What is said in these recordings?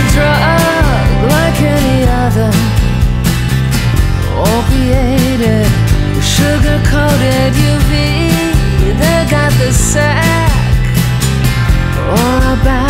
a drug like any other. Opiated, sugar-coated UV They got the sack. All about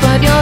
but you're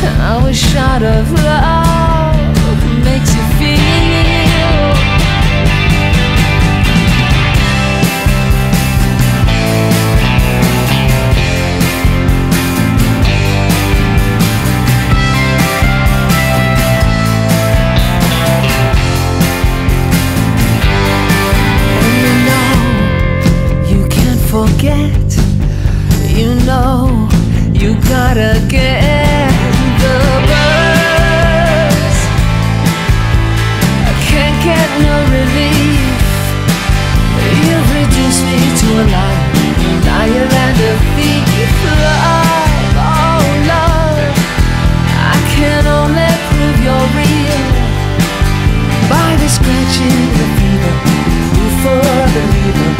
How a shot of love makes you feel. You know you can't forget. You know you gotta get You've reduced me to a liar, liar and a thief. Love, oh love I can only prove you're real. By the the fever Proof for believer